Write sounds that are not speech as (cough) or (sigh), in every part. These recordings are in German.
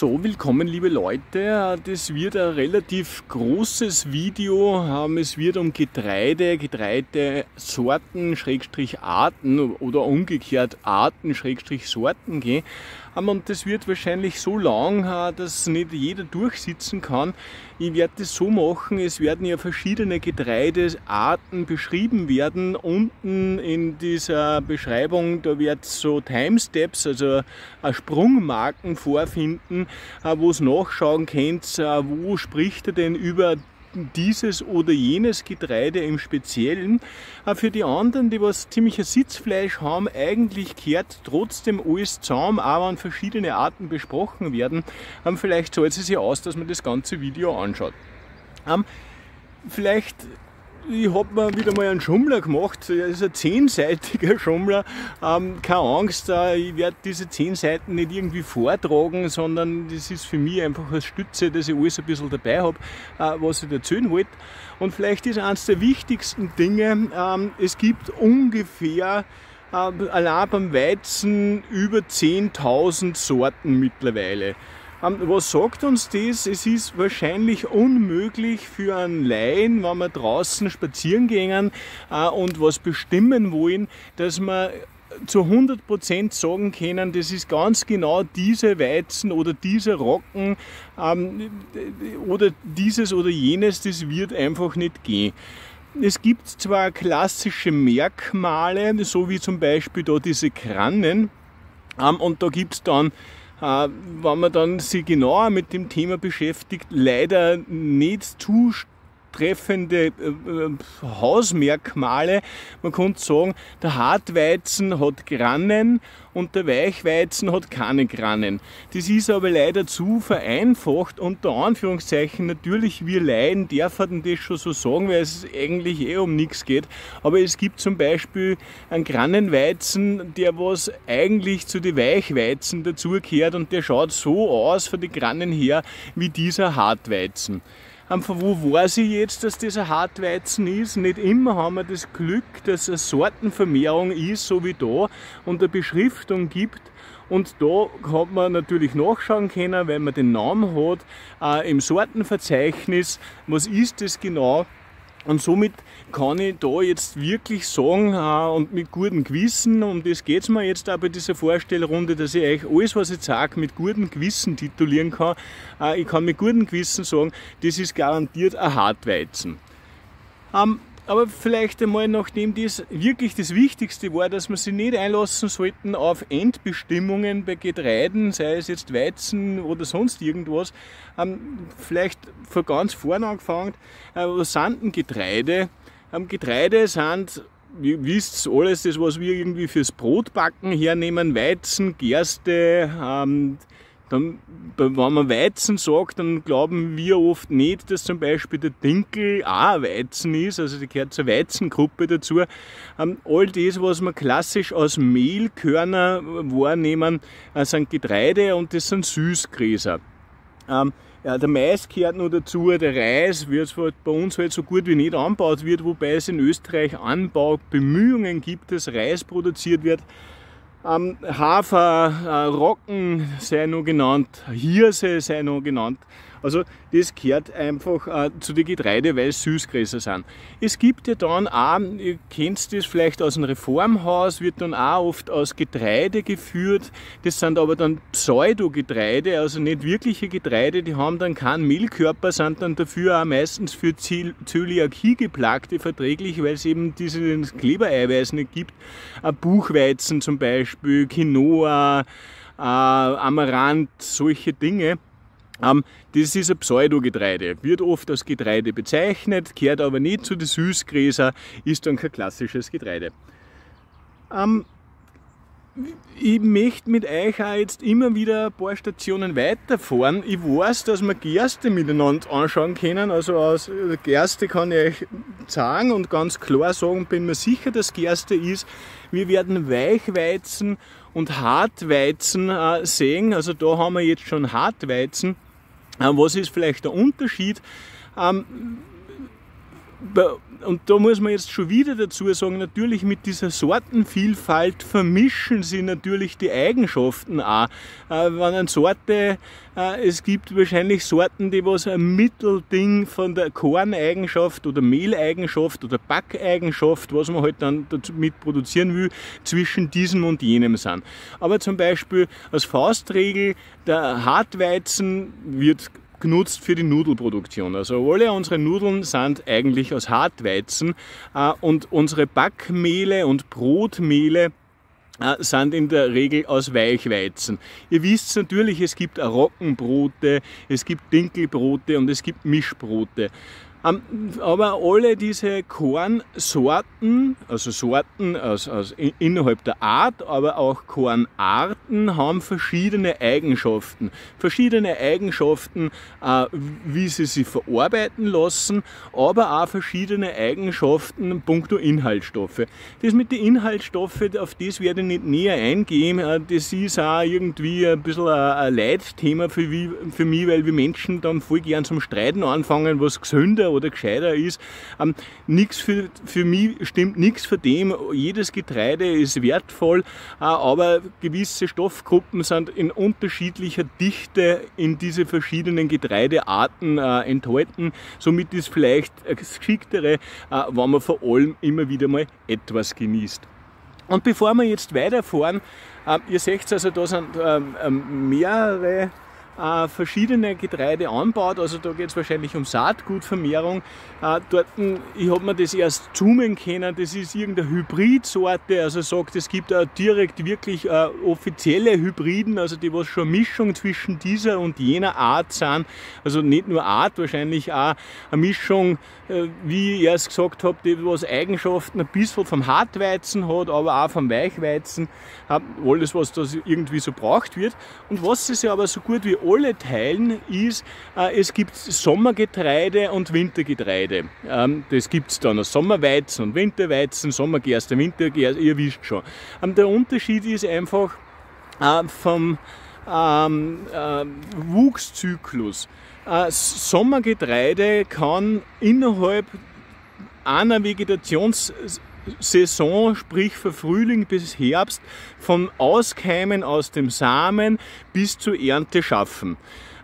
So, willkommen liebe Leute. Das wird ein relativ großes Video. Ähm, es wird um Getreide, Getreidesorten, Schrägstrich Arten oder umgekehrt Arten, Schrägstrich Sorten gehen. Ähm, und das wird wahrscheinlich so lang, äh, dass nicht jeder durchsitzen kann. Ich werde das so machen, es werden ja verschiedene Getreidearten beschrieben werden. Unten in dieser Beschreibung, da wird so Timesteps, also Sprungmarken vorfinden, äh, wo es nachschauen könnt, äh, wo spricht er denn über dieses oder jenes Getreide im Speziellen. Für die anderen, die was ziemliches Sitzfleisch haben, eigentlich kehrt trotzdem alles zusammen, auch wenn verschiedene Arten besprochen werden. Vielleicht zahlt es sich aus, dass man das ganze Video anschaut. Vielleicht ich habe mir wieder mal einen Schummler gemacht. Das ist ein zehnseitiger Schummler. Ähm, keine Angst, äh, ich werde diese zehn Seiten nicht irgendwie vortragen, sondern das ist für mich einfach eine Stütze, dass ich alles ein bisschen dabei habe, äh, was ich erzählen wollte. Und vielleicht ist eines der wichtigsten Dinge, ähm, es gibt ungefähr äh, allein beim Weizen über 10.000 Sorten mittlerweile. Was sagt uns das? Es ist wahrscheinlich unmöglich für einen Laien, wenn wir draußen spazieren gehen äh, und was bestimmen wollen, dass wir zu 100% sagen können, das ist ganz genau diese Weizen oder dieser Rocken ähm, oder dieses oder jenes, das wird einfach nicht gehen. Es gibt zwar klassische Merkmale, so wie zum Beispiel da diese Krannen, ähm, und da gibt es dann wenn man dann sich genauer mit dem Thema beschäftigt, leider nicht zu treffende äh, äh, Hausmerkmale. Man könnte sagen, der Hartweizen hat Grannen und der Weichweizen hat keine Grannen. Das ist aber leider zu vereinfacht, unter Anführungszeichen. Natürlich, wir Laien dürfen das schon so sagen, weil es eigentlich eh um nichts geht. Aber es gibt zum Beispiel einen Grannenweizen, der was eigentlich zu den Weichweizen dazugehört und der schaut so aus von den Grannen her wie dieser Hartweizen. Einfach, wo weiß ich jetzt, dass das ein Hartweizen ist? Nicht immer haben wir das Glück, dass eine Sortenvermehrung ist, so wie da, und eine Beschriftung gibt. Und da hat man natürlich nachschauen können, weil man den Namen hat, äh, im Sortenverzeichnis, was ist das genau, und somit kann ich da jetzt wirklich sagen äh, und mit gutem Gewissen, um das geht es mir jetzt auch bei dieser Vorstellrunde, dass ich euch alles, was ich sage, mit gutem Gewissen titulieren kann. Äh, ich kann mit gutem Gewissen sagen, das ist garantiert ein Hartweizen. Ähm, aber vielleicht einmal, nachdem das wirklich das Wichtigste war, dass wir sich nicht einlassen sollten auf Endbestimmungen bei Getreiden, sei es jetzt Weizen oder sonst irgendwas, vielleicht von ganz vorne angefangen, äh, was sind denn Getreide? Ähm, Getreide sind ihr wisst alles das, was wir irgendwie fürs Brotbacken hernehmen, Weizen, Gerste, ähm, dann, wenn man Weizen sagt, dann glauben wir oft nicht, dass zum Beispiel der Dinkel auch Weizen ist, also die gehört zur Weizengruppe dazu. Ähm, all das, was wir klassisch aus Mehlkörner wahrnehmen, äh, sind Getreide und das sind Süßgräser. Ähm, ja, der Mais gehört noch dazu, der Reis, wie es halt bei uns halt so gut wie nicht anbaut wird, wobei es in Österreich Anbaubemühungen gibt, dass Reis produziert wird. Ähm, Hafer, äh, Rocken sei noch genannt, Hirse sei noch genannt. Also das gehört einfach äh, zu den Getreide, weil es Süßgräser sind. Es gibt ja dann auch, ihr kennt das vielleicht aus dem Reformhaus, wird dann auch oft aus Getreide geführt. Das sind aber dann Pseudogetreide, also nicht wirkliche Getreide, die haben dann keinen Mehlkörper, sind dann dafür auch meistens für Zöliakie geplagte verträglich, weil es eben dieses Klebereiweiß nicht gibt. Ein Buchweizen zum Beispiel, Quinoa, äh, Amaranth, solche Dinge. Ähm, das ist ein Pseudogetreide, wird oft als Getreide bezeichnet, gehört aber nicht zu den Süßgräser, ist dann kein klassisches Getreide. Ähm, ich möchte mit euch auch jetzt immer wieder ein paar Stationen weiterfahren. Ich weiß, dass wir Gerste miteinander anschauen können. Also aus Gerste kann ich euch sagen und ganz klar sagen, bin mir sicher, dass Gerste ist. Wir werden Weichweizen und Hartweizen äh, sehen. Also da haben wir jetzt schon Hartweizen. Was ist vielleicht der Unterschied? Ähm, und da muss man jetzt schon wieder dazu sagen, natürlich mit dieser Sortenvielfalt vermischen sie natürlich die Eigenschaften auch. Äh, wenn eine Sorte, äh, es gibt wahrscheinlich Sorten, die was ein Mittelding von der Korneigenschaft oder Mehleigenschaft oder Backeigenschaft, was man halt dann damit produzieren will, zwischen diesem und jenem sind. Aber zum Beispiel als Faustregel, der Hartweizen wird genutzt für die Nudelproduktion. Also alle unsere Nudeln sind eigentlich aus Hartweizen äh, und unsere Backmehle und Brotmehle äh, sind in der Regel aus Weichweizen. Ihr wisst natürlich, es gibt Roggenbrote, es gibt Dinkelbrote und es gibt Mischbrote. Aber alle diese Kornsorten, also Sorten aus, aus, innerhalb der Art, aber auch Kornarten haben verschiedene Eigenschaften. Verschiedene Eigenschaften, äh, wie sie sich verarbeiten lassen, aber auch verschiedene Eigenschaften punkto Inhaltsstoffe. Das mit den Inhaltsstoffen, auf das werde ich nicht näher eingehen. Äh, das ist auch irgendwie ein bisschen ein Leitthema für, für mich, weil wir Menschen dann voll gern zum Streiten anfangen, was gesünder oder gescheiter ist. Ähm, nix für, für mich stimmt nichts von dem. Jedes Getreide ist wertvoll, äh, aber gewisse Stoffgruppen sind in unterschiedlicher Dichte in diese verschiedenen Getreidearten äh, enthalten. Somit ist vielleicht das Geschicktere, äh, wenn man vor allem immer wieder mal etwas genießt. Und bevor wir jetzt weiterfahren, äh, ihr seht also, da sind ähm, ähm, mehrere äh, verschiedene Getreide anbaut. Also da geht es wahrscheinlich um Saatgutvermehrung. Äh, dort, ich habe mir das erst zoomen können, das ist irgendeine Hybridsorte, also sagt, es gibt auch direkt wirklich äh, offizielle Hybriden, also die was schon Mischung zwischen dieser und jener Art sind. Also nicht nur Art, wahrscheinlich auch eine Mischung, äh, wie ich erst gesagt habe, die was Eigenschaften ein bisschen vom Hartweizen hat, aber auch vom Weichweizen, alles was da irgendwie so braucht wird. Und was sie sich aber so gut wie alle teilen, ist, äh, es gibt Sommergetreide und Wintergetreide. Ähm, das gibt es dann als Sommerweizen und Winterweizen, Sommergerste, Wintergerste, ihr wisst schon. Ähm, der Unterschied ist einfach äh, vom ähm, äh, Wuchszyklus. Sommergetreide kann innerhalb einer Vegetations Saison, sprich von Frühling bis Herbst, vom Auskeimen aus dem Samen bis zur Ernte schaffen.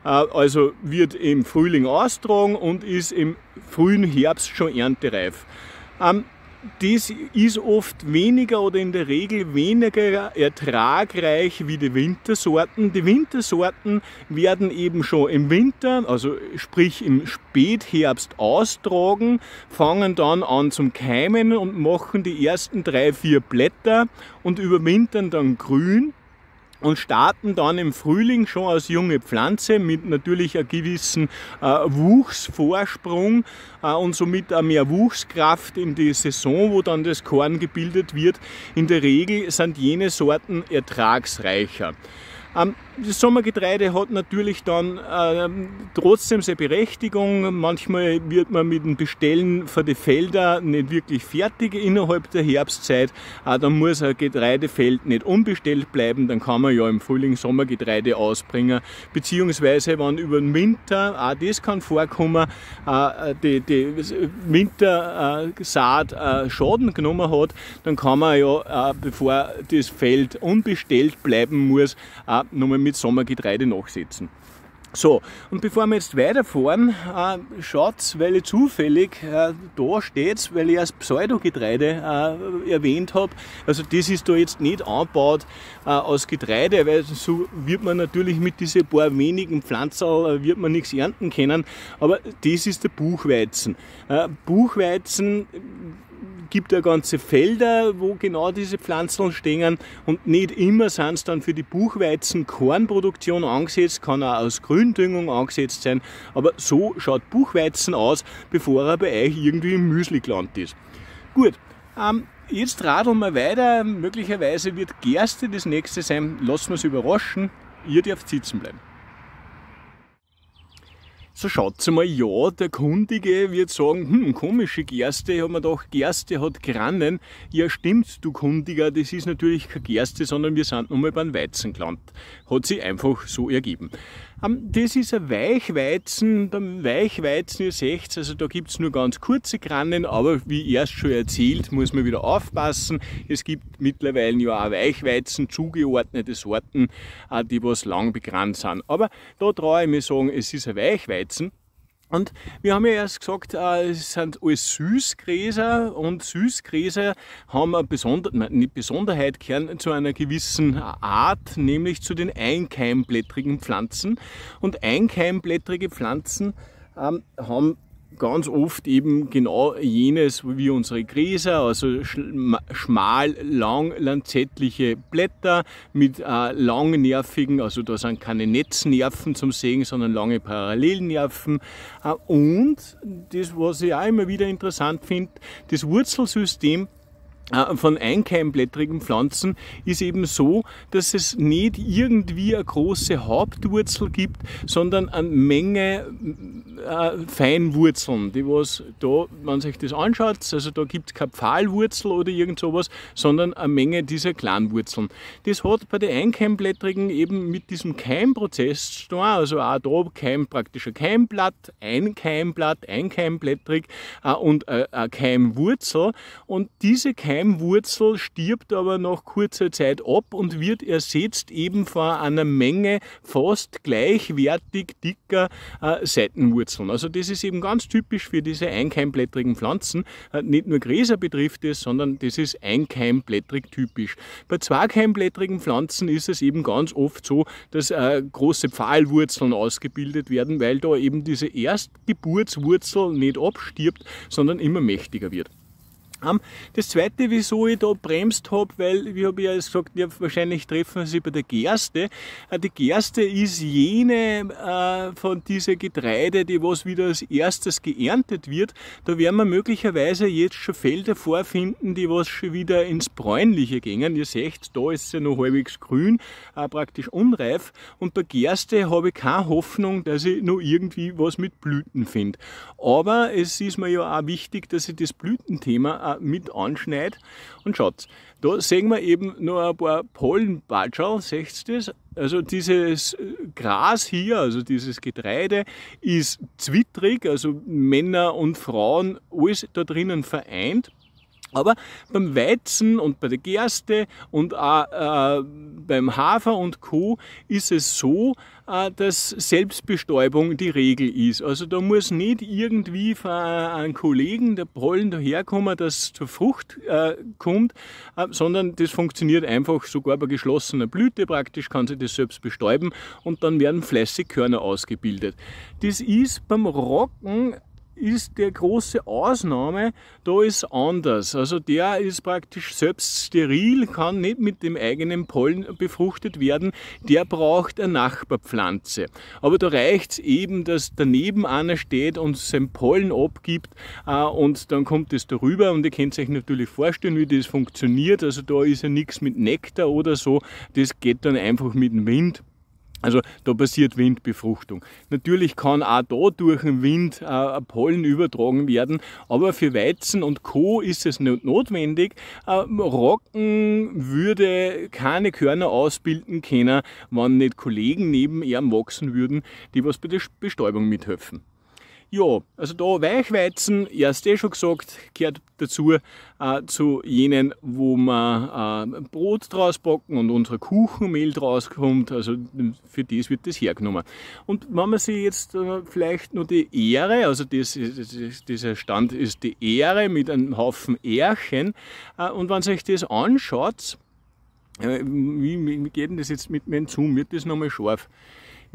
Äh, also wird im Frühling austragen und ist im frühen Herbst schon erntereif. Das ist oft weniger oder in der Regel weniger ertragreich wie die Wintersorten. Die Wintersorten werden eben schon im Winter, also sprich im Spätherbst austragen, fangen dann an zum Keimen und machen die ersten drei, vier Blätter und überwintern dann grün und starten dann im Frühling schon als junge Pflanze mit natürlich einem gewissen äh, Wuchsvorsprung äh, und somit auch mehr Wuchskraft in die Saison, wo dann das Korn gebildet wird. In der Regel sind jene Sorten ertragsreicher. Ähm, das Sommergetreide hat natürlich dann äh, trotzdem seine Berechtigung. Manchmal wird man mit dem Bestellen für die Felder nicht wirklich fertig innerhalb der Herbstzeit. Äh, dann muss ein Getreidefeld nicht unbestellt bleiben. Dann kann man ja im Frühling Sommergetreide ausbringen. Beziehungsweise, wenn über den Winter, auch das kann vorkommen, äh, die, die Wintersaat äh, Schaden genommen hat, dann kann man ja, äh, bevor das Feld unbestellt bleiben muss, nochmal mit Sommergetreide nachsetzen. So, und bevor wir jetzt weiterfahren, äh, schaut, weil ich zufällig äh, da steht, weil ich als Pseudogetreide äh, erwähnt habe. Also das ist da jetzt nicht angebaut äh, aus Getreide, weil so wird man natürlich mit diesen paar wenigen Pflanzen äh, wird man nichts ernten können. Aber das ist der Buchweizen. Äh, Buchweizen gibt ja ganze Felder, wo genau diese Pflanzen stehen. Und nicht immer sind es dann für die Buchweizen Kornproduktion angesetzt, kann auch aus Gründüngung angesetzt sein, aber so schaut Buchweizen aus, bevor er bei euch irgendwie im Müsli gelandet ist. Gut, ähm, jetzt radeln wir weiter, möglicherweise wird Gerste das nächste sein, lassen wir es überraschen, ihr dürft sitzen bleiben. So schaut's mal, ja, der Kundige wird sagen, hm, komische Gerste, ich hab mir gedacht, Gerste hat Grannen. Ja, stimmt, du Kundiger, das ist natürlich keine Gerste, sondern wir sind nun mal beim Weizen gelandet. Hat sich einfach so ergeben. Ähm, das ist ein Weichweizen. Beim Weichweizen, ihr seht also da gibt's nur ganz kurze Grannen, aber wie erst schon erzählt, muss man wieder aufpassen. Es gibt mittlerweile ja auch Weichweizen, zugeordnete Sorten, äh, die was lang begrannt sind. Aber da traue ich mir sagen, es ist ein Weichweizen. Und wir haben ja erst gesagt, äh, es sind alles Süßgräser und Süßgräser haben eine Besonderheit, eine Besonderheit gehören zu einer gewissen Art, nämlich zu den einkeimblättrigen Pflanzen. Und einkeimblättrige Pflanzen ähm, haben ganz oft eben genau jenes wie unsere Gräser, also schmal, lang, lanzettliche Blätter mit äh, langnervigen, also da sind keine Netznerven zum Sägen, sondern lange Parallelnerven. Äh, und das, was ich auch immer wieder interessant finde, das Wurzelsystem von einkeimblättrigen Pflanzen ist eben so, dass es nicht irgendwie eine große Hauptwurzel gibt, sondern eine Menge äh, Feinwurzeln, die was da, wenn man sich das anschaut, also da gibt es keine Pfahlwurzel oder irgend sowas, sondern eine Menge dieser Kleinwurzeln. Das hat bei den Einkeimblättrigen eben mit diesem Keimprozess zu tun, also auch da Keim, praktisch ein Keimblatt, ein Keimblatt, einkeimblättrig äh, und äh, eine Keimwurzel und diese Keim Keimwurzel stirbt aber nach kurzer Zeit ab und wird ersetzt eben von einer Menge fast gleichwertig dicker äh, Seitenwurzeln. Also das ist eben ganz typisch für diese einkeimblättrigen Pflanzen. Äh, nicht nur Gräser betrifft es, sondern das ist einkeimblättrig typisch. Bei zweikeimblättrigen Pflanzen ist es eben ganz oft so, dass äh, große Pfahlwurzeln ausgebildet werden, weil da eben diese Erstgeburtswurzel nicht abstirbt, sondern immer mächtiger wird. Das zweite, wieso ich da bremst habe, weil, wie habe ich ja gesagt, ja, wahrscheinlich treffen wir sie bei der Gerste. Äh, die Gerste ist jene äh, von diesen Getreide, die was wieder als erstes geerntet wird. Da werden wir möglicherweise jetzt schon Felder vorfinden, die was schon wieder ins Bräunliche gingen. Ihr seht, da ist sie noch halbwegs grün, äh, praktisch unreif. Und bei Gerste habe ich keine Hoffnung, dass ich noch irgendwie was mit Blüten finde. Aber es ist mir ja auch wichtig, dass ich das Blütenthema mit anschneidet. Und schaut, da sehen wir eben noch ein paar Pollenbatschel, seht ihr das? Also dieses Gras hier, also dieses Getreide, ist zwittrig, also Männer und Frauen, alles da drinnen vereint. Aber beim Weizen und bei der Gerste und auch äh, beim Hafer und Co. ist es so, äh, dass Selbstbestäubung die Regel ist. Also da muss nicht irgendwie von einem Kollegen der Pollen daherkommen, dass zur Frucht äh, kommt, äh, sondern das funktioniert einfach sogar bei geschlossener Blüte praktisch, kann sich das selbst bestäuben und dann werden fleißig Körner ausgebildet. Das ist beim Rocken ist der große Ausnahme, da ist anders. Also der ist praktisch selbst steril, kann nicht mit dem eigenen Pollen befruchtet werden. Der braucht eine Nachbarpflanze. Aber da reicht es eben, dass daneben einer steht und sein Pollen abgibt äh, und dann kommt es darüber und ihr könnt euch natürlich vorstellen, wie das funktioniert. Also da ist ja nichts mit Nektar oder so. Das geht dann einfach mit dem Wind. Also da passiert Windbefruchtung. Natürlich kann auch da durch den Wind äh, Pollen übertragen werden, aber für Weizen und Co. ist es nicht notwendig. Äh, Rocken würde keine Körner ausbilden können, wenn nicht Kollegen neben ihm wachsen würden, die was bei der Bestäubung mithelfen. Ja, also da Weichweizen, erst eh schon gesagt, gehört dazu äh, zu jenen, wo wir äh, Brot draus backen und unser Kuchenmehl draus kommt. Also für das wird das hergenommen. Und wenn man sich jetzt äh, vielleicht nur die Ehre, also das, das, dieser Stand ist die Ehre mit einem Haufen Ährchen, äh, und wenn sich das anschaut, äh, wie, wie geht denn das jetzt mit meinem Zoom? Wird das nochmal scharf?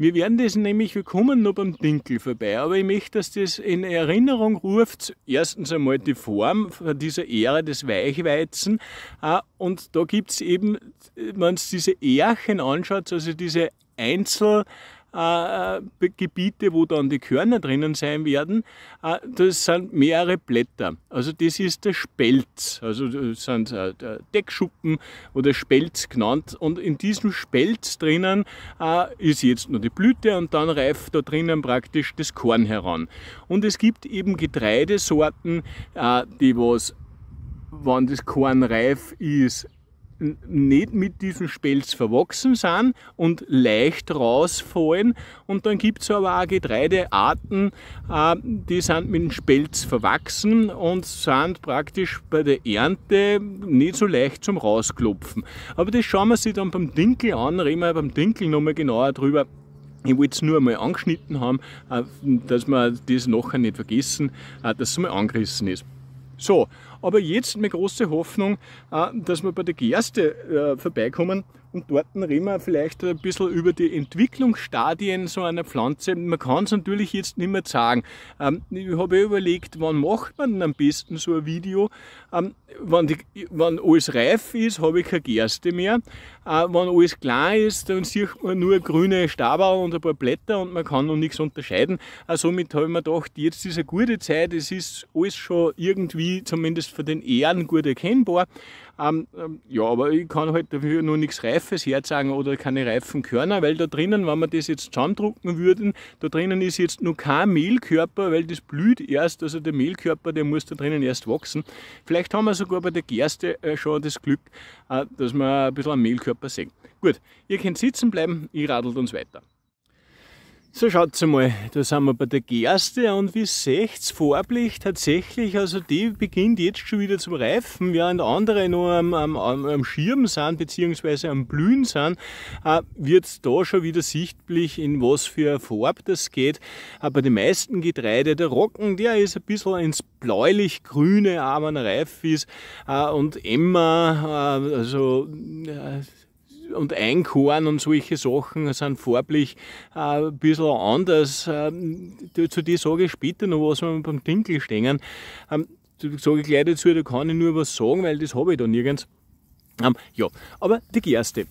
Wir werden das nämlich, wir kommen noch beim Dinkel vorbei, aber ich möchte, dass das in Erinnerung ruft, erstens einmal die Form dieser Ähre des Weichweizen äh, und da gibt es eben, wenn man diese Ährchen anschaut, also diese Einzel- äh, Gebiete, wo dann die Körner drinnen sein werden, äh, das sind mehrere Blätter. Also das ist der Spelz. Also das sind äh, Deckschuppen oder Spelz genannt. Und in diesem Spelz drinnen äh, ist jetzt nur die Blüte und dann reift da drinnen praktisch das Korn heran. Und es gibt eben Getreidesorten, äh, die was, wenn das Korn reif ist, nicht mit diesem Spelz verwachsen sind und leicht rausfallen. Und dann gibt es aber auch Getreidearten, äh, die sind mit dem Spelz verwachsen und sind praktisch bei der Ernte nicht so leicht zum Rausklopfen. Aber das schauen wir sich dann beim Dinkel an, reden wir beim Dinkel nochmal genauer drüber. Ich wollte es nur einmal angeschnitten haben, äh, dass wir das nachher nicht vergessen, äh, dass es mal angerissen ist. So, aber jetzt meine große Hoffnung, äh, dass wir bei der Gerste äh, vorbeikommen und dort reden wir vielleicht ein bisschen über die Entwicklungsstadien so einer Pflanze. Man kann es natürlich jetzt nicht mehr sagen. Ähm, ich habe überlegt, wann macht man denn am besten so ein Video? Ähm, wenn, die, wenn alles reif ist, habe ich keine Gerste mehr. Äh, wenn alles klein ist, dann sieht man nur grüne Staberl und ein paar Blätter und man kann noch nichts unterscheiden. Äh, somit habe ich mir gedacht, jetzt ist eine gute Zeit, es ist alles schon irgendwie, zumindest von den Ehren, gut erkennbar. Ähm, ähm, ja, aber ich kann halt dafür nur nichts Reifes herzagen oder keine reifen Körner, weil da drinnen, wenn wir das jetzt zusammendrucken würden, da drinnen ist jetzt noch kein Mehlkörper, weil das blüht erst, also der Mehlkörper, der muss da drinnen erst wachsen. Vielleicht haben wir sogar bei der Gerste äh, schon das Glück, äh, dass wir ein bisschen einen Mehlkörper sehen. Gut, ihr könnt sitzen bleiben, ich radelt uns weiter. So schaut's mal, da sind wir bei der Gerste und wie seht's? Farblich tatsächlich, also die beginnt jetzt schon wieder zum Reifen, während andere noch am, am, am Schirm sind, beziehungsweise am Blühen sind, äh, wird da schon wieder sichtlich, in was für eine Farbe das geht. Aber die meisten Getreide, der Rocken, der ist ein bisschen ins bläulich-grüne, auch wenn er reif ist, äh, und Emma, äh, also und Einkorn und solche Sachen sind farblich äh, ein bisschen anders. Ähm, zu dir sage ich später noch was, wenn wir beim Dinkel stehen. Ähm, sage ich gleich dazu, da kann ich nur was sagen, weil das habe ich da nirgends. Ähm, ja, aber die Gerste.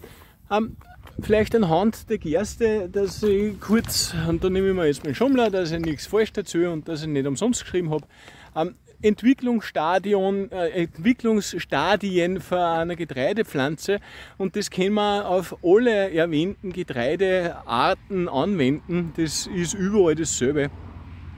Ähm, vielleicht anhand der Gerste, dass ich kurz, und da nehme ich mir jetzt meinen Schummler, dass ich nichts falsch dazu und dass ich nicht umsonst geschrieben habe. Ähm, Entwicklungsstadion, äh, Entwicklungsstadien für eine Getreidepflanze und das können wir auf alle erwähnten Getreidearten anwenden. Das ist überall dasselbe.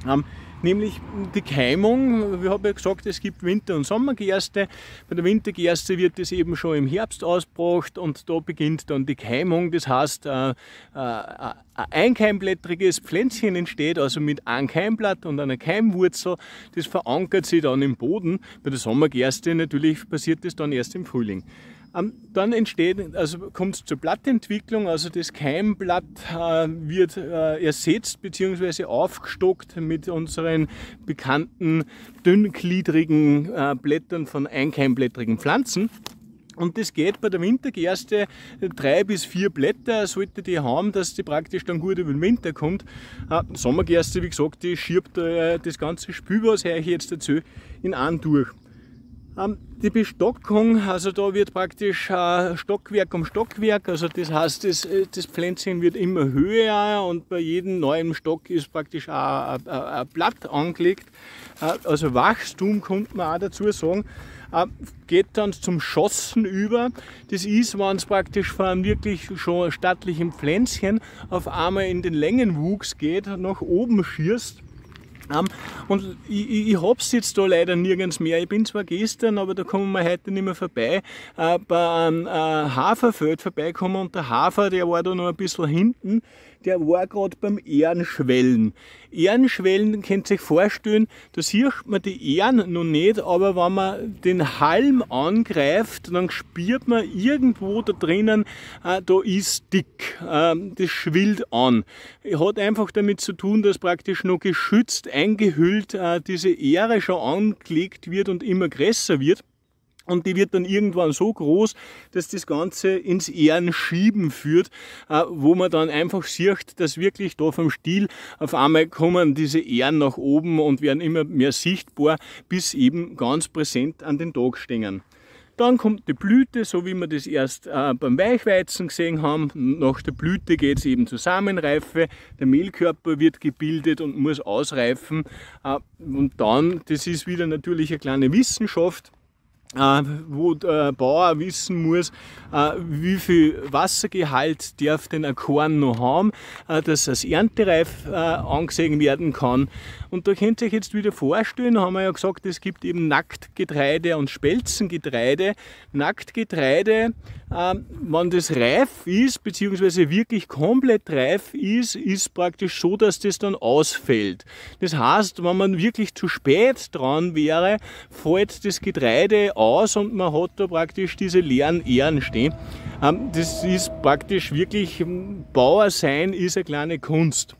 Ähm, nämlich die Keimung. Wir haben ja gesagt, es gibt Winter- und Sommergerste. Bei der Wintergerste wird es eben schon im Herbst ausgebracht und da beginnt dann die Keimung. Das heißt, äh, äh, ein einkeimblättriges Pflänzchen entsteht, also mit einem Keimblatt und einer Keimwurzel. Das verankert sich dann im Boden. Bei der Sommergerste natürlich passiert das dann erst im Frühling. Dann entsteht, also kommt es zur Blattentwicklung, also das Keimblatt äh, wird äh, ersetzt bzw. aufgestockt mit unseren bekannten dünngliedrigen äh, Blättern von einkeimblättrigen Pflanzen. Und das geht bei der Wintergerste drei bis vier Blätter sollte die haben, dass die praktisch dann gut über den Winter kommt. Sommergerste, wie gesagt, die schiebt das ganze Spiel, was ich jetzt dazu, in einen durch. Ähm, die Bestockung, also da wird praktisch äh, Stockwerk um Stockwerk, also das heißt, das, äh, das Pflänzchen wird immer höher und bei jedem neuen Stock ist praktisch ein, ein Blatt angelegt. Äh, also Wachstum könnte man auch dazu sagen geht dann zum Schossen über. Das ist, wenn es praktisch von einem wirklich schon stattlichen Pflänzchen auf einmal in den Längenwuchs geht, nach oben schießt um, und ich, ich, ich hab's jetzt da leider nirgends mehr. Ich bin zwar gestern, aber da kommen wir heute nicht mehr vorbei, äh, bei einem äh, Haferfeld vorbeikommen und der Hafer, der war da noch ein bisschen hinten der war gerade beim Ehrenschwellen. Ehrenschwellen könnt ihr euch vorstellen, da sieht man die Ehren noch nicht, aber wenn man den Halm angreift, dann spürt man irgendwo da drinnen, äh, da ist dick, äh, das schwillt an. Hat einfach damit zu tun, dass praktisch noch geschützt, eingehüllt äh, diese Ehre schon angelegt wird und immer größer wird. Und die wird dann irgendwann so groß, dass das Ganze ins Ehrenschieben führt, äh, wo man dann einfach sieht, dass wirklich da vom Stiel auf einmal kommen diese Ehren nach oben und werden immer mehr sichtbar, bis eben ganz präsent an den Tag stehen. Dann kommt die Blüte, so wie wir das erst äh, beim Weichweizen gesehen haben. Nach der Blüte geht es eben zur Samenreife. Der Mehlkörper wird gebildet und muss ausreifen. Äh, und dann, das ist wieder natürlich eine kleine Wissenschaft, wo der Bauer wissen muss, äh, wie viel Wassergehalt darf denn ein Korn noch haben, äh, dass es erntereif angesehen werden kann. Und da könnt ihr euch jetzt wieder vorstellen, haben wir ja gesagt, es gibt eben Nacktgetreide und Spelzengetreide. Nacktgetreide, wenn das reif ist, beziehungsweise wirklich komplett reif ist, ist praktisch so, dass das dann ausfällt. Das heißt, wenn man wirklich zu spät dran wäre, fällt das Getreide aus und man hat da praktisch diese leeren Ähren stehen. Ähm, das ist praktisch wirklich, Bauer sein ist eine kleine Kunst.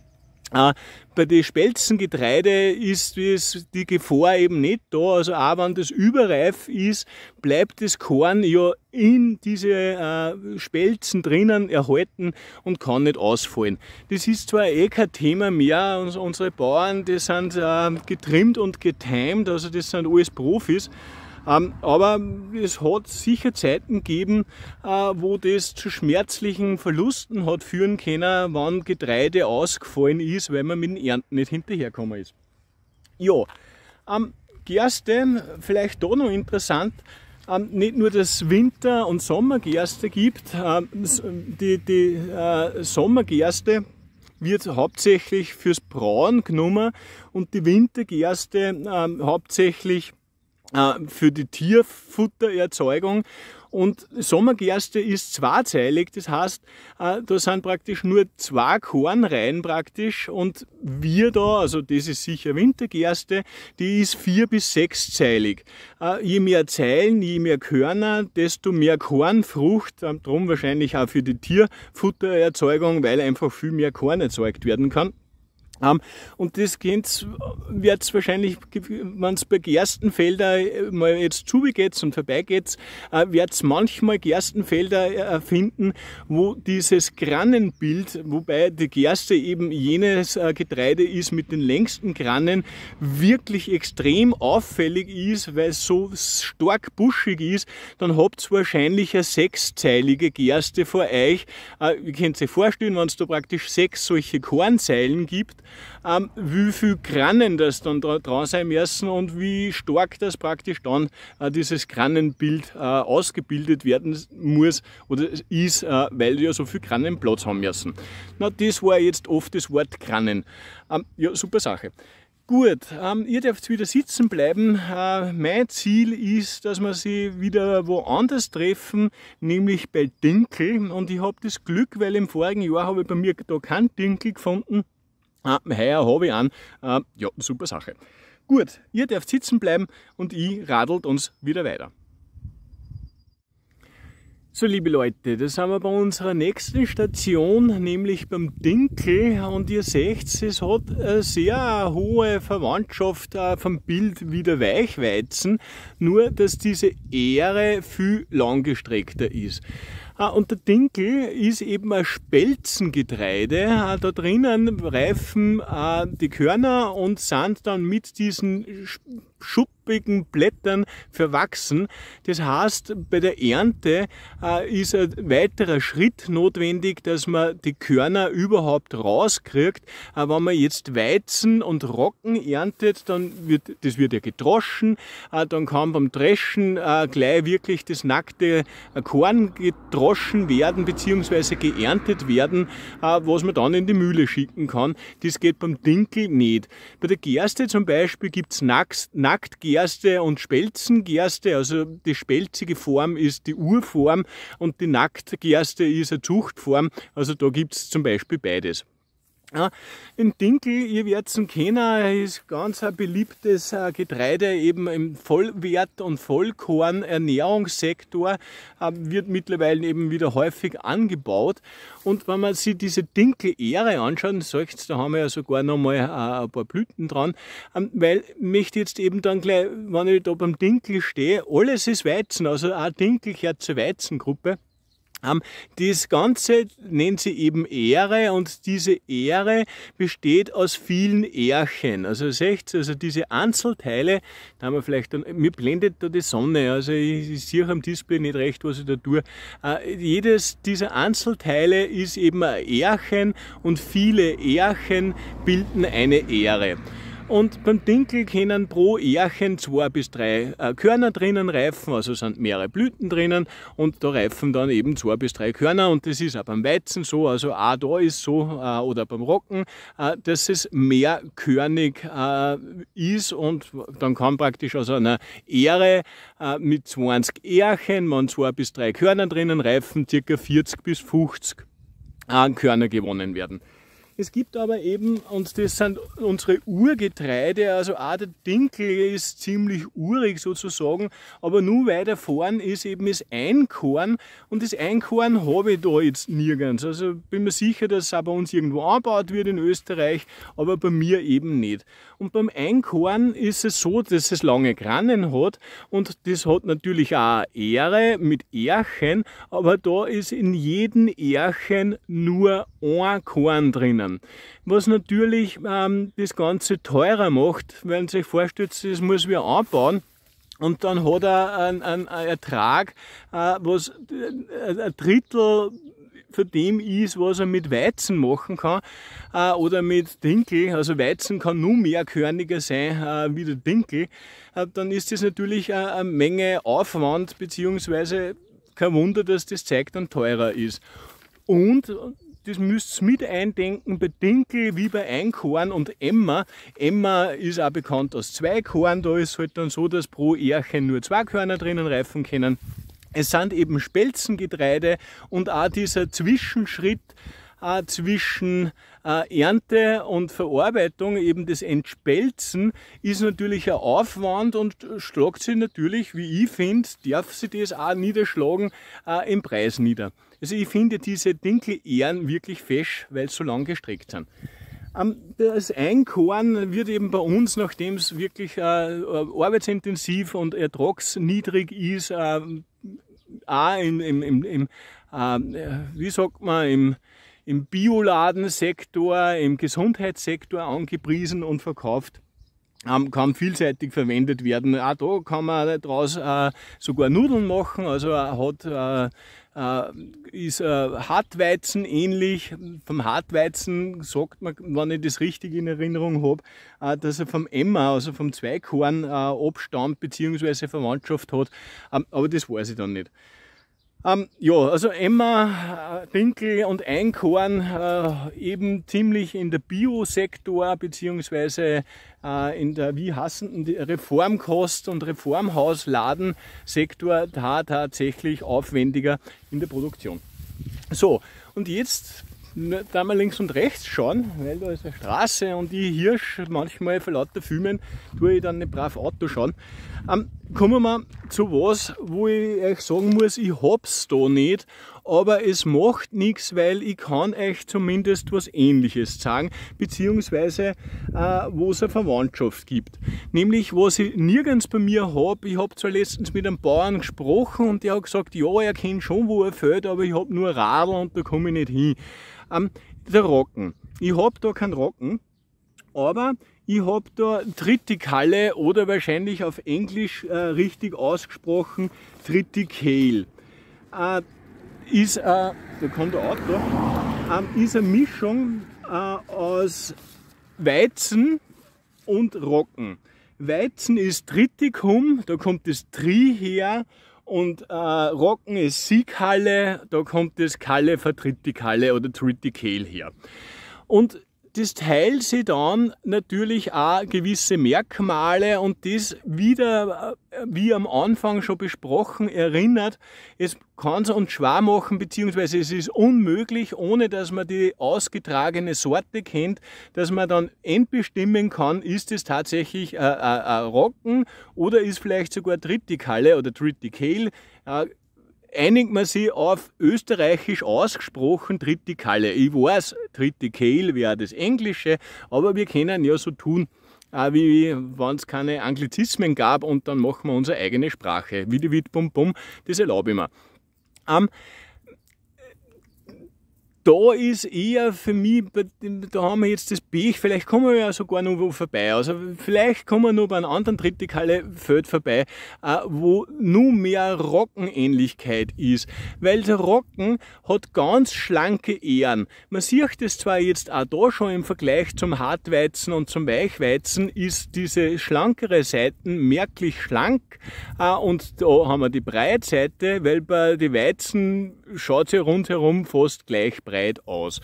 Äh, bei den Spelzengetreide ist die Gefahr eben nicht da. Also auch wenn das überreif ist, bleibt das Korn ja in diese äh, Spelzen drinnen erhalten und kann nicht ausfallen. Das ist zwar eh kein Thema mehr. Unsere Bauern, die sind äh, getrimmt und getimed, also das sind alles Profis. Ähm, aber es hat sicher Zeiten gegeben, äh, wo das zu schmerzlichen Verlusten hat führen können, wann Getreide ausgefallen ist, weil man mit den Ernten nicht hinterhergekommen ist. Ja, ähm, Gerste, vielleicht da noch interessant, ähm, nicht nur das Winter- und Sommergerste gibt, die, die äh, Sommergerste wird hauptsächlich fürs Brauen genommen und die Wintergerste hauptsächlich äh, für die Tierfuttererzeugung. Und Sommergerste ist zweizeilig, das heißt, äh, da sind praktisch nur zwei Kornreihen praktisch und wir da, also das ist sicher Wintergerste, die ist vier- bis sechszeilig. Äh, je mehr Zeilen, je mehr Körner, desto mehr Kornfrucht, darum wahrscheinlich auch für die Tierfuttererzeugung, weil einfach viel mehr Korn erzeugt werden kann. Um, und das wird es wahrscheinlich, wenn es bei Gerstenfelder äh, mal jetzt zugeht und vorbeigeht, äh, wird es manchmal Gerstenfelder äh, finden, wo dieses Grannenbild, wobei die Gerste eben jenes Getreide ist mit den längsten Grannen, wirklich extrem auffällig ist, weil es so stark buschig ist, dann habt ihr wahrscheinlich eine sechszeilige Gerste vor euch. Ihr könnt euch vorstellen, wenn es da praktisch sechs solche Kornzeilen gibt, ähm, wie viel Grannen das dann dran sein müssen und wie stark das praktisch dann äh, dieses Grannenbild äh, ausgebildet werden muss oder ist, äh, weil ja so viel Grannen Platz haben müssen. Na, das war jetzt oft das Wort Grannen. Ähm, ja, super Sache. Gut, ähm, ihr dürft wieder sitzen bleiben. Äh, mein Ziel ist, dass wir sie wieder woanders treffen, nämlich bei Dinkel. Und ich habe das Glück, weil im vorigen Jahr habe ich bei mir da keinen Dinkel gefunden. Heuer habe ich einen. Äh, ja, super Sache. Gut, ihr dürft sitzen bleiben und ich radelt uns wieder weiter. So, liebe Leute, da sind wir bei unserer nächsten Station, nämlich beim Dinkel. Und ihr seht, es hat eine sehr hohe Verwandtschaft äh, vom Bild wie der Weichweizen, nur dass diese Ähre viel langgestreckter ist. Ah, und der Dinkel ist eben ein Spelzengetreide. Ah, da drinnen reifen ah, die Körner und sind dann mit diesen schuppigen Blättern verwachsen. Das heißt, bei der Ernte ist ein weiterer Schritt notwendig, dass man die Körner überhaupt rauskriegt. Wenn man jetzt Weizen und Rocken erntet, dann wird das wird ja gedroschen, dann kann beim Dreschen gleich wirklich das nackte Korn gedroschen werden bzw. geerntet werden, äh, was man dann in die Mühle schicken kann. Das geht beim Dinkel nicht. Bei der Gerste zum Beispiel gibt's Nackt Nacktgerste und Spelzengerste. Also die spelzige Form ist die Urform und die Nacktgerste ist eine Zuchtform. Also da gibt es zum Beispiel beides. Ja, in Dinkel, ihr werdet ihn kennen, ist ganz ein beliebtes äh, Getreide eben im Vollwert- und Vollkorn-Ernährungssektor, äh, wird mittlerweile eben wieder häufig angebaut. Und wenn man sich diese Dinkel-Ähre anschaut, da haben wir ja sogar noch mal äh, ein paar Blüten dran, ähm, weil möchte jetzt eben dann gleich, wenn ich da beim Dinkel stehe, alles ist Weizen, also auch Dinkel gehört zur Weizengruppe. Das Ganze nennt sie eben Ähre und diese Ähre besteht aus vielen Ährchen. Also seht also diese Einzelteile, da haben wir vielleicht, dann, mir blendet da die Sonne, also ich, ich sehe am Display nicht recht, was ich da tue. Äh, jedes dieser Einzelteile ist eben ein Ährchen und viele Ährchen bilden eine Ähre. Und beim Dinkel können pro Ährchen zwei bis drei äh, Körner drinnen reifen, also sind mehrere Blüten drinnen und da reifen dann eben zwei bis drei Körner und das ist auch beim Weizen so, also auch da ist so äh, oder beim Rocken, äh, dass es mehrkörnig ist und dann kann praktisch aus einer Ähre äh, mit 20 Ährchen, man zwei bis drei Körner drinnen reifen, circa 40 bis 50 äh, Körner gewonnen werden. Es gibt aber eben, und das sind unsere Urgetreide, also auch der Dinkel ist ziemlich urig sozusagen, aber nur weiter vorn ist eben das Einkorn und das Einkorn habe ich da jetzt nirgends. Also bin mir sicher, dass es auch bei uns irgendwo angebaut wird in Österreich, aber bei mir eben nicht. Und beim Einkorn ist es so, dass es lange Grannen hat und das hat natürlich auch Ähre mit Ährchen, aber da ist in jedem Ährchen nur ein Korn drinnen. Was natürlich ähm, das Ganze teurer macht, wenn sich vorstellt, das muss wir anbauen. Und dann hat er einen, einen Ertrag, äh, was äh, ein Drittel von dem ist, was er mit Weizen machen kann äh, oder mit Dinkel. Also Weizen kann nur mehr körniger sein äh, wie der Dinkel. Äh, dann ist das natürlich eine Menge Aufwand, beziehungsweise kein Wunder, dass das Zeug dann teurer ist. Und das müsst ihr mit eindenken bei Dinkel wie bei Einkorn und Emma. Emma ist auch bekannt als Zweikorn. Da ist es halt dann so, dass pro Ährchen nur zwei Körner drinnen reifen können. Es sind eben Spelzengetreide und auch dieser Zwischenschritt äh, zwischen äh, Ernte und Verarbeitung, eben das Entspelzen, ist natürlich ein Aufwand und schlagt sich natürlich, wie ich finde, darf sich das auch niederschlagen, äh, im Preis nieder. Also ich finde diese Dinkel-Ähren wirklich fesch, weil sie so lang gestreckt sind. Ähm, das Einkorn wird eben bei uns, nachdem es wirklich äh, arbeitsintensiv und ertragsniedrig ist, äh, auch im, im, im, im äh, wie sagt man, im, im Bioladensektor, im Gesundheitssektor angepriesen und verkauft ähm, kann vielseitig verwendet werden. Auch da kann man daraus äh, sogar Nudeln machen, also hat äh, äh, ist äh, Hartweizen ähnlich. Vom Hartweizen sagt man, wenn ich das richtig in Erinnerung habe, äh, dass er vom Emmer, also vom Zweighorn, äh, abstammt bzw. Verwandtschaft hat. Ähm, aber das weiß ich dann nicht. Ähm, ja, also Emma, äh, Dinkel und Einkorn äh, eben ziemlich in der Biosektor beziehungsweise äh, in der, wie hassen, Reformkost- und Reformhausladensektor da tatsächlich aufwendiger in der Produktion. So, und jetzt da mal links und rechts schauen, weil da ist eine Straße und die Hirsch manchmal vor lauter Filmen tue ich dann nicht brav Auto schauen. Ähm, kommen wir zu was, wo ich euch sagen muss, ich hab's da nicht, aber es macht nichts, weil ich kann euch zumindest was ähnliches sagen, beziehungsweise äh, wo es eine Verwandtschaft gibt. Nämlich, was ich nirgends bei mir habe, ich habe zwar letztens mit einem Bauern gesprochen und der hat gesagt, ja, er kennt schon, wo er fällt, aber ich habe nur Radl und da komme ich nicht hin. Ähm, der Rocken. Ich habe da keinen Rocken, aber ich habe da Triticale oder wahrscheinlich auf Englisch äh, richtig ausgesprochen Triticale. Äh, ist, äh, da kommt der Auto, äh, ist eine Mischung äh, aus Weizen und Rocken. Weizen ist Triticum, da kommt das Tri her und äh, Rocken ist Sieghalle, da kommt das Kalle Vertriticale oder Triticale her. Und das teilt sich dann natürlich auch gewisse Merkmale und das wieder, äh, wie am Anfang schon besprochen, erinnert, es kann es uns schwer machen, beziehungsweise es ist unmöglich, ohne dass man die ausgetragene Sorte kennt, dass man dann endbestimmen kann, ist es tatsächlich ein, ein, ein Rocken oder ist vielleicht sogar Triticale oder Triticale. Einigt man sich auf österreichisch ausgesprochen Triticale. Ich weiß, Triticale wäre das Englische, aber wir können ja so tun, äh, wie wenn es keine Anglizismen gab und dann machen wir unsere eigene Sprache. Wie die Wit Bum Bum, das erlaube ich mir. Ähm, da ist eher für mich, da haben wir jetzt das Pech, vielleicht kommen wir ja sogar noch wo vorbei. Also vielleicht kommen wir noch bei einem anderen Trittikalle Feld vorbei, äh, wo nur mehr Rockenähnlichkeit ist. Weil der Rocken hat ganz schlanke Ähren. Man sieht das zwar jetzt auch da schon im Vergleich zum Hartweizen und zum Weichweizen, ist diese schlankere Seiten merklich schlank äh, und da haben wir die Breitseite, weil bei den Weizen schaut sie rundherum fast gleich breit aus.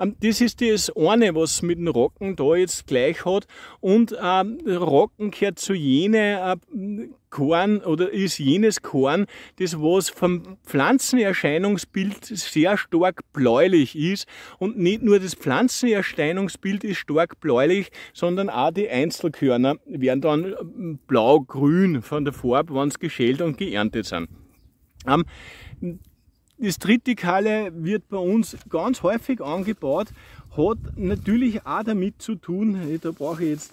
Ähm, das ist das eine, was mit dem Rocken da jetzt gleich hat. Und ähm, Rocken gehört zu jene äh, Korn oder ist jenes Korn, das was vom Pflanzenerscheinungsbild sehr stark bläulich ist. Und nicht nur das Pflanzenerscheinungsbild ist stark bläulich, sondern auch die Einzelkörner werden dann ähm, blau-grün von der Farbe, wenn sie geschält und geerntet sind. Ähm, das Tritikale wird bei uns ganz häufig angebaut, hat natürlich auch damit zu tun, da brauche ich jetzt,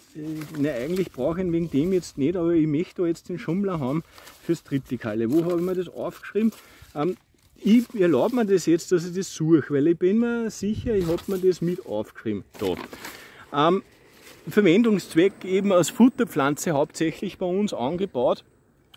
ne, eigentlich brauche ich ihn wegen dem jetzt nicht, aber ich möchte da jetzt den Schummler haben fürs Tritikale. Wo habe ich mir das aufgeschrieben? Ähm, ich erlaube mir das jetzt, dass ich das suche, weil ich bin mir sicher, ich habe mir das mit aufgeschrieben. Da. Ähm, Verwendungszweck eben als Futterpflanze hauptsächlich bei uns angebaut.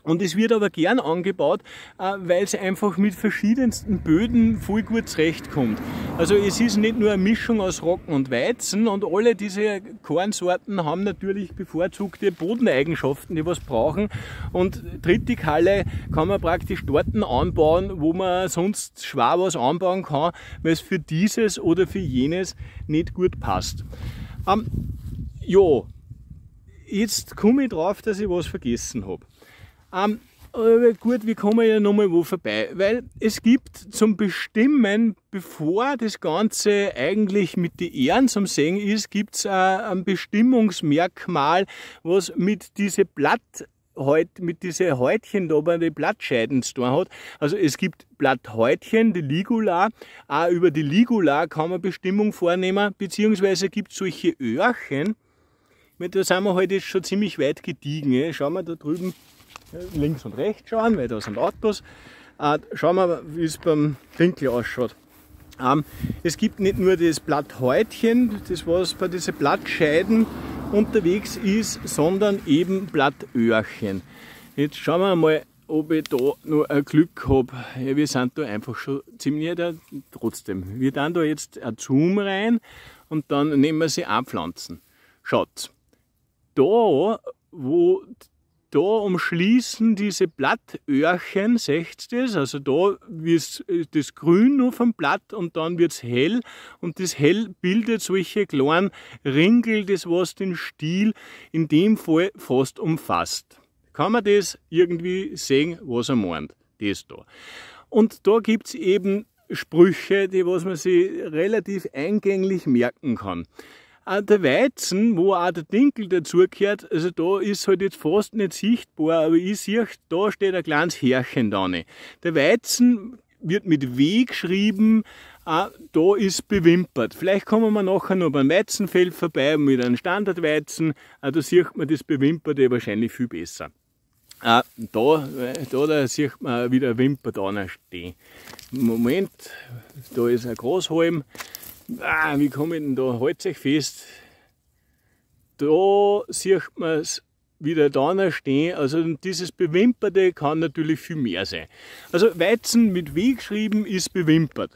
Und es wird aber gern angebaut, äh, weil es einfach mit verschiedensten Böden voll gut zurechtkommt. Also es ist nicht nur eine Mischung aus Rocken und Weizen und alle diese Kornsorten haben natürlich bevorzugte Bodeneigenschaften, die was brauchen. Und Trittikalle kann man praktisch dort anbauen, wo man sonst schwer was anbauen kann, weil es für dieses oder für jenes nicht gut passt. Ähm, ja, jetzt komme ich drauf, dass ich was vergessen habe. Ähm, aber gut, wir kommen ja nochmal wo vorbei, weil es gibt zum Bestimmen, bevor das Ganze eigentlich mit den Ehren zum Sehen ist, gibt es ein Bestimmungsmerkmal, was mit diese Blatt mit diese Häutchen da bei den Blattscheiden zu tun hat. Also es gibt Blatthäutchen, die Ligula. Auch über die Ligula kann man Bestimmung vornehmen, beziehungsweise gibt es solche Öhrchen. Da sind wir heute halt schon ziemlich weit gediegen. Schauen wir da drüben links und rechts schauen, weil da sind Autos. Äh, schauen wir, wie es beim Winkel ausschaut. Ähm, es gibt nicht nur das Blatthäutchen, das was bei diesen Blattscheiden unterwegs ist, sondern eben Blattöhrchen. Jetzt schauen wir mal, ob ich da noch ein Glück habe. Ja, wir sind da einfach schon ziemlich da, trotzdem. Wir dann da jetzt ein Zoom rein und dann nehmen wir sie anpflanzen. Schaut, da wo da umschließen diese Blattöhrchen, seht ihr das? Also da wird das Grün nur vom Blatt und dann wird es hell und das hell bildet solche kleinen Ringel, das was den Stiel in dem Fall fast umfasst. Kann man das irgendwie sehen, was er meint? Das da. Und da gibt es eben Sprüche, die was man sich relativ eingänglich merken kann. Der Weizen, wo auch der Dinkel dazugehört, also da ist halt jetzt fast nicht sichtbar, aber ich sehe, da steht ein kleines Härchen da. Der Weizen wird mit W geschrieben, auch da ist bewimpert. Vielleicht kommen wir nachher noch beim Weizenfeld vorbei mit einem Standardweizen, auch da sieht man das Bewimperte wahrscheinlich viel besser. Ah, da, da, da sieht man wieder Wimper da stehen. Moment, da ist ein Großhalm. Ah, wie komme ich denn da? Halt euch fest. Da sieht man es wieder da stehen. Also dieses Bewimperte kann natürlich viel mehr sein. Also Weizen mit W geschrieben ist bewimpert.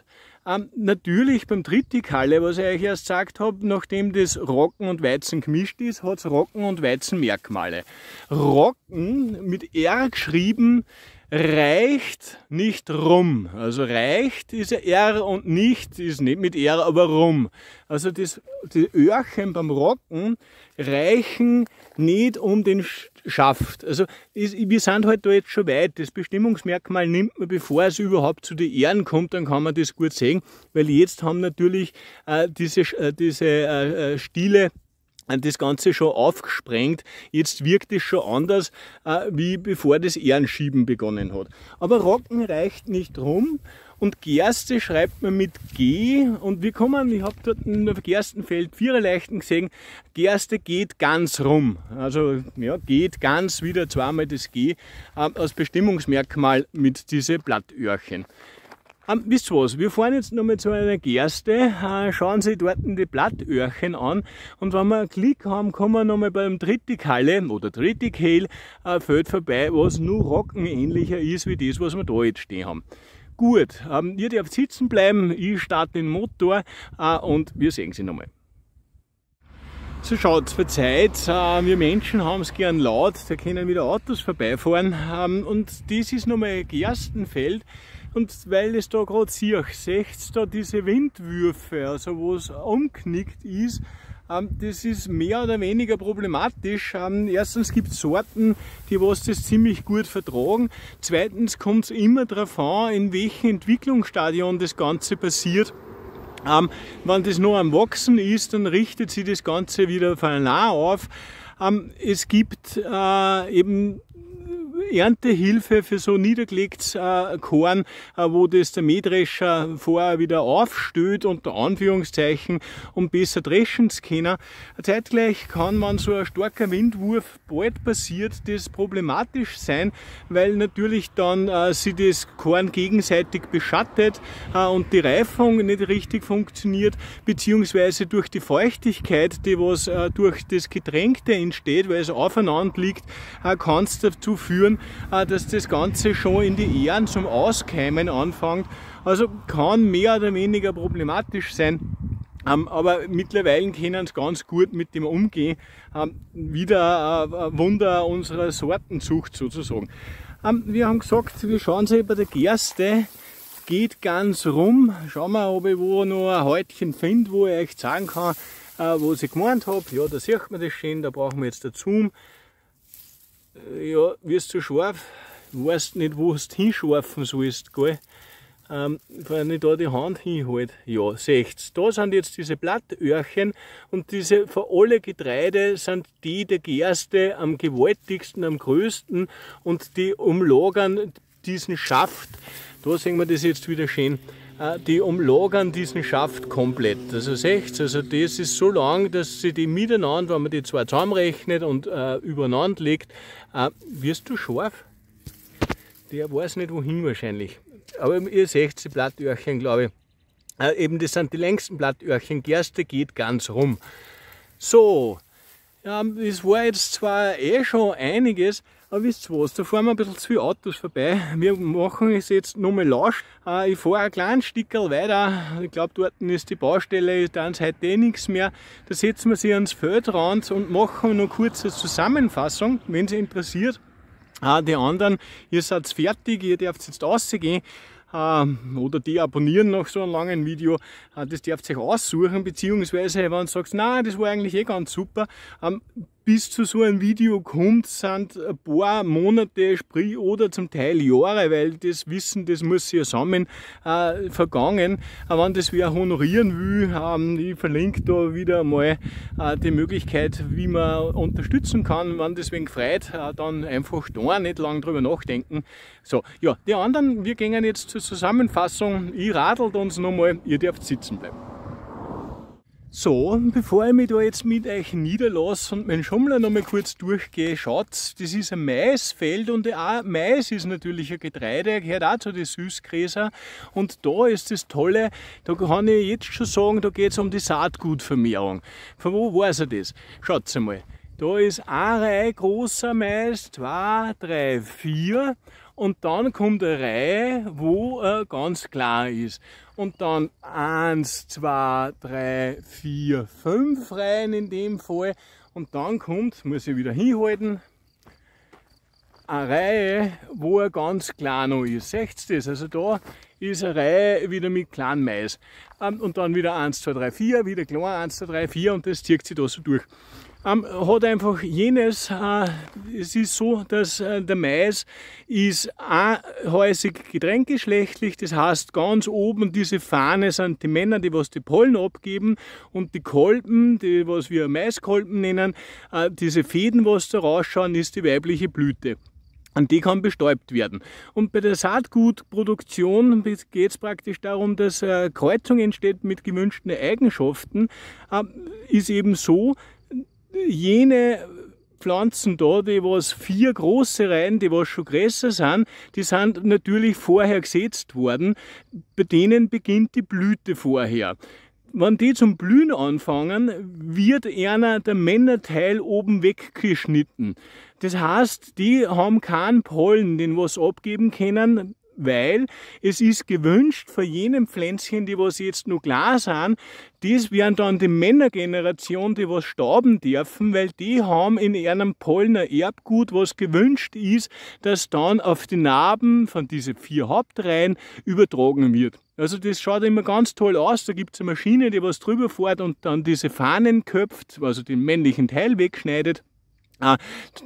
Ähm, natürlich beim Trittikalle, was ich euch erst gesagt habe, nachdem das Rocken und Weizen gemischt ist, hat es Rocken und Weizenmerkmale. Rocken mit R geschrieben reicht nicht rum. Also reicht ist ja R und nicht ist nicht mit R, aber rum. Also das, die Öhrchen beim Rocken reichen nicht um den Schaft. Also ist, wir sind halt da jetzt schon weit. Das Bestimmungsmerkmal nimmt man, bevor es überhaupt zu den Ehren kommt, dann kann man das gut sehen, weil jetzt haben natürlich äh, diese, äh, diese äh, äh Stiele das Ganze schon aufgesprengt. Jetzt wirkt es schon anders, äh, wie bevor das Ehrenschieben begonnen hat. Aber Rocken reicht nicht rum. Und Gerste schreibt man mit G. Und wir kommen, ich habe dort der Gerstenfeld Viererleichten gesehen, Gerste geht ganz rum. Also ja, geht ganz wieder zweimal das G äh, als Bestimmungsmerkmal mit diese Blattöhrchen. Ähm, wisst ihr was? Wir fahren jetzt nochmal zu einer Gerste, äh, schauen Sie dort die Blattöhrchen an. Und wenn wir einen Klick haben, kommen wir nochmal beim Trittikalle oder Trittikehl äh, Feld vorbei, was nur rockenähnlicher ist wie das, was wir da jetzt stehen haben. Gut, ähm, ihr dürft sitzen bleiben, ich starte den Motor äh, und wir sehen Sie nochmal. So schaut verzeiht, äh, wir Menschen haben es gern laut, da können wieder Autos vorbeifahren. Ähm, und das ist nochmal ein Gerstenfeld und weil es da gerade sehe, seht da diese Windwürfe, also wo es umknickt ist, ähm, das ist mehr oder weniger problematisch. Ähm, erstens gibt es Sorten, die was das ziemlich gut vertragen. Zweitens kommt es immer darauf an, in welchem Entwicklungsstadion das Ganze passiert. Ähm, wenn das noch am Wachsen ist, dann richtet sich das Ganze wieder von nah auf. Es gibt äh, eben Erntehilfe für so niedergelegtes äh, Korn, äh, wo das der Mähdrescher vorher wieder aufstößt, unter Anführungszeichen, um besser dreschen zu können. Zeitgleich kann, wenn so ein starker Windwurf bald passiert, das problematisch sein, weil natürlich dann äh, sie das Korn gegenseitig beschattet äh, und die Reifung nicht richtig funktioniert, beziehungsweise durch die Feuchtigkeit, die was äh, durch das Getränkte entsteht, weil es aufeinander liegt, äh, kann es dazu führen, dass das Ganze schon in die Ähren zum Auskeimen anfängt. Also kann mehr oder weniger problematisch sein. Ähm, aber mittlerweile können sie ganz gut mit dem umgehen. Ähm, wieder ein Wunder unserer Sortenzucht sozusagen. Ähm, wir haben gesagt, wir schauen sie bei der Gerste geht ganz rum. Schauen wir, ob ich wo noch ein Häutchen finde, wo ich euch sagen kann, äh, was ich gemeint habe. Ja, da sieht man das schön, da brauchen wir jetzt den Zoom. Ja, wirst du scharf, weißt nicht, wo du hinscharfen sollst, gell? Ähm, wenn ich da die Hand hinhalte, ja, seht's. Da sind jetzt diese Blattöhrchen und diese für alle Getreide sind die der Gerste am gewaltigsten, am größten und die umlagern diesen Schaft. Da sehen wir das jetzt wieder schön. Äh, die umlagern diesen Schaft komplett. Also seht also das ist so lang, dass sie die miteinander, wenn man die zwei zusammenrechnet und äh, übereinander legt, äh, wirst du scharf. Der weiß nicht wohin wahrscheinlich. Aber ihr seht die Blattöhrchen, glaube ich. Äh, eben das sind die längsten Blattöhrchen. Gerste geht ganz rum. So, ja, es war jetzt zwar eh schon einiges, aber wisst ihr was, da fahren wir ein bisschen zu viele Autos vorbei. Wir machen es jetzt nochmal lausch. Äh, ich fahre ein kleines Stückchen weiter. Ich glaube, dort ist die Baustelle, da ist heute eh nichts mehr. Da setzen wir sie ans Feldrand und machen noch kurz eine Zusammenfassung, wenn Sie interessiert. Äh, die anderen, ihr seid fertig, ihr dürft jetzt rausgehen oder die abonnieren nach so einem langen Video, äh, das dürft ihr euch aussuchen, beziehungsweise wenn du sagst, na, das war eigentlich eh ganz super, ähm, bis zu so einem Video kommt, sind ein paar Monate, sprich oder zum Teil Jahre, weil das Wissen, das muss ja zusammen äh, vergangen. Äh, wenn das wer honorieren will, ähm, ich verlinke da wieder mal äh, die Möglichkeit, wie man unterstützen kann. Wenn das wegen freut, äh, dann einfach da nicht lange drüber nachdenken. So, ja, die anderen, wir gehen jetzt zur Zusammenfassung. Ich radelt uns nochmal, ihr dürft sitzen bleiben. So, bevor ich mich da jetzt mit euch niederlasse und meinen Schummler noch mal kurz durchgehe, schaut, das ist ein Maisfeld und auch Mais ist natürlich ein Getreide, gehört auch zu den Süßgräser. Und da ist das Tolle, da kann ich jetzt schon sagen, da geht es um die Saatgutvermehrung. Von wo weiß er das? Schaut mal, da ist eine Reihe großer Mais, zwei, drei, vier und dann kommt eine Reihe, wo er ganz klar ist und dann eins, zwei, drei, vier, fünf Reihen in dem Fall und dann kommt, muss ich wieder hinhalten, eine Reihe, wo er ganz klar noch ist. Seht ihr das? Also da ist eine Reihe wieder mit kleinen Mais. Ähm, und dann wieder 1, 2, 3, 4, wieder klar 1, 2, 3, 4 und das zieht sich da so durch ähm, hat einfach jenes, äh, es ist so, dass äh, der Mais ist einhäusig getränkgeschlechtlich, das heißt ganz oben diese Fahne sind die Männer, die was die Pollen abgeben und die Kolben, die was wir Maiskolben nennen, äh, diese Fäden, was da rausschauen, ist die weibliche Blüte. Und die kann bestäubt werden. Und bei der Saatgutproduktion geht es praktisch darum, dass äh, Kreuzung entsteht mit gewünschten Eigenschaften. Äh, ist eben so, jene Pflanzen da, die was vier große Reihen, die was schon größer sind, die sind natürlich vorher gesetzt worden. Bei denen beginnt die Blüte vorher wenn die zum Blühen anfangen, wird einer der Männerteil oben weggeschnitten. Das heißt, die haben keinen Pollen, den was abgeben können, weil es ist gewünscht für jenen Pflänzchen, die was jetzt nur klar sind, das wären dann die Männergeneration, die was starben dürfen, weil die haben in ihrem Pollener Erbgut, was gewünscht ist, dass dann auf die Narben von diesen vier Hauptreihen übertragen wird. Also das schaut immer ganz toll aus. Da gibt es eine Maschine, die was drüber fährt und dann diese Fahnen köpft, also den männlichen Teil wegschneidet. Ah,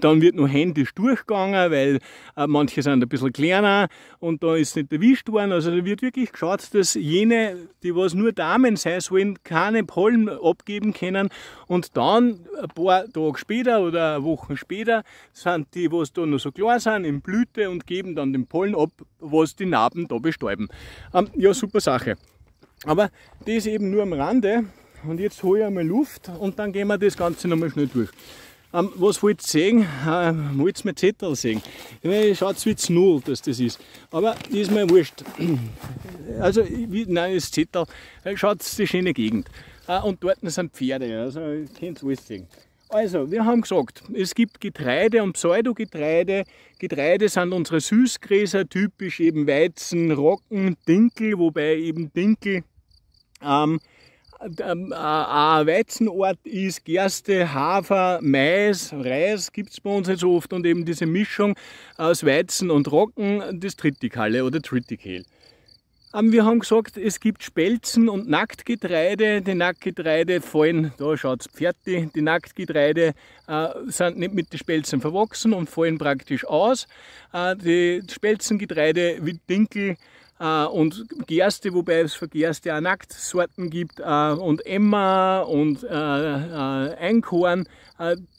dann wird noch händisch durchgegangen, weil äh, manche sind ein bisschen kleiner und da ist nicht erwischt worden. Also da wird wirklich geschaut, dass jene, die was nur Damen sein sollen, keine Pollen abgeben können. Und dann ein paar Tage später oder Wochen später sind die, was da noch so klar sind, in Blüte und geben dann den Pollen ab, was die Narben da bestäuben. Ähm, ja, super Sache. Aber das eben nur am Rande. Und jetzt hole ich einmal Luft und dann gehen wir das Ganze nochmal schnell durch. Ähm, was wollt ihr sehen? Ähm, wollt ihr mein Zettel sehen? Schaut wie zu null, dass das ist. Aber ist mir wurscht. (clears throat) Also, wie, nein, das Zettel. Schaut die schöne Gegend. Äh, und dort sind Pferde. Also, ihr könnt alles sehen. Also, wir haben gesagt, es gibt Getreide und Pseudogetreide. Getreide sind unsere Süßgräser, typisch eben Weizen, Rocken, Dinkel, wobei eben Dinkel ähm, ein Weizenort ist Gerste, Hafer, Mais, Reis gibt es bei uns so oft und eben diese Mischung aus Weizen und Roggen, das Tritikale oder Tritikale. Ähm, wir haben gesagt, es gibt Spelzen und Nacktgetreide. Die Nacktgetreide fallen, da schaut es fertig, die Nacktgetreide äh, sind nicht mit den Spelzen verwachsen und fallen praktisch aus. Äh, die Spelzengetreide wie Dinkel, äh, und Gerste, wobei es für Gerste auch Nacktsorten gibt äh, und Emma und äh, Einkorn,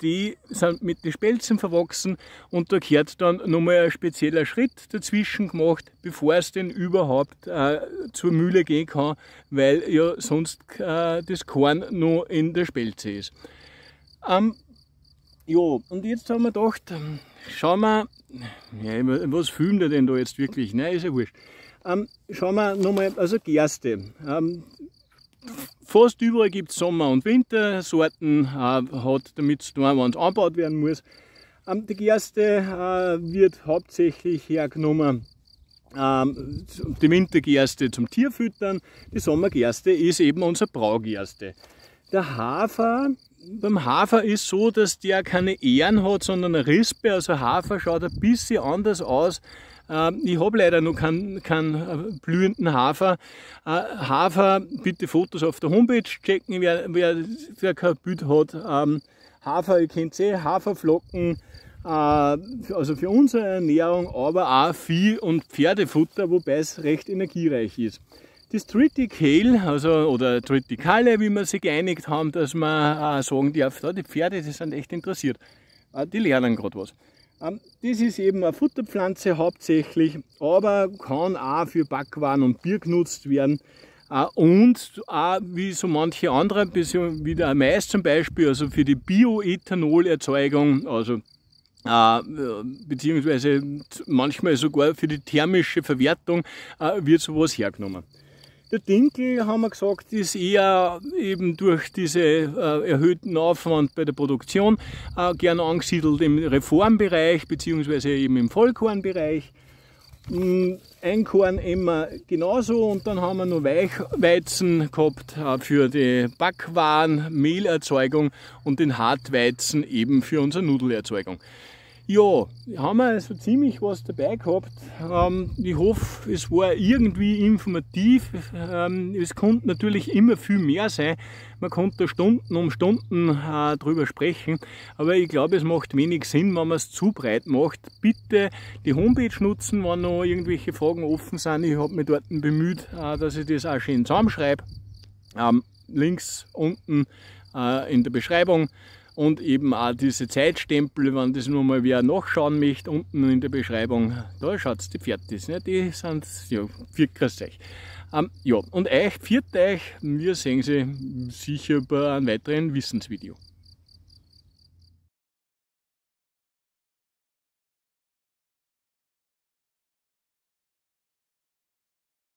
die sind mit den Spelzen verwachsen und da gehört dann nochmal ein spezieller Schritt dazwischen gemacht, bevor es denn überhaupt zur Mühle gehen kann, weil ja sonst das Korn noch in der Spelze ist. Ähm, ja, und jetzt haben wir gedacht, schauen wir, ja, was filmt er denn da jetzt wirklich? Nein, ist ja wurscht. Ähm, schauen wir nochmal, also Gerste. Ähm, fast überall gibt es Sommer- und Wintersorten, äh, hat damit zu tun, wenn es angebaut werden muss. Ähm, die Gerste äh, wird hauptsächlich hergenommen, ähm, die Wintergerste zum Tierfüttern, die Sommergerste ist eben unser Braugerste. Der Hafer, beim Hafer ist so, dass der keine Ähren hat, sondern eine Rispe. Also Hafer schaut ein bisschen anders aus ich habe leider noch keinen, keinen äh, blühenden Hafer. Äh, Hafer, bitte Fotos auf der Homepage checken, wer, wer, wer kein Bild hat. Ähm, Hafer, ihr kennt eh, Haferflocken, äh, also für unsere Ernährung, aber auch Vieh- und Pferdefutter, wobei es recht energiereich ist. Das Triticale, also, oder Triticale, wie wir sich geeinigt haben, dass man sagen darf, die Pferde, die sind echt interessiert. Die lernen gerade was. Ähm, das ist eben eine Futterpflanze hauptsächlich, aber kann auch für Backwaren und Bier genutzt werden. Äh, und auch wie so manche andere, wie der Mais zum Beispiel, also für die Bioethanolerzeugung, also äh, beziehungsweise manchmal sogar für die thermische Verwertung äh, wird sowas hergenommen. Der Dinkel, haben wir gesagt, ist eher eben durch diesen äh, erhöhten Aufwand bei der Produktion äh, gern angesiedelt im Reformbereich beziehungsweise eben im Vollkornbereich. Hm, Einkorn immer genauso und dann haben wir noch Weichweizen gehabt äh, für die Backwaren, Mehlerzeugung und den Hartweizen eben für unsere Nudelerzeugung. Ja, haben wir also ziemlich was dabei gehabt. Ähm, ich hoffe, es war irgendwie informativ. Ähm, es konnte natürlich immer viel mehr sein. Man konnte Stunden um Stunden äh, drüber sprechen. Aber ich glaube, es macht wenig Sinn, wenn man es zu breit macht. Bitte die Homepage nutzen, wenn noch irgendwelche Fragen offen sind. Ich habe mich dort bemüht, äh, dass ich das auch schön zusammenschreibe. Ähm, links unten äh, in der Beschreibung und eben auch diese Zeitstempel, wenn das nur mal wer nachschauen möchte, unten in der Beschreibung, da schaut die fertig. Ne? Die sind, ja, viel euch. Ähm, ja, und euch, viert euch, wir sehen sie sicher bei einem weiteren Wissensvideo.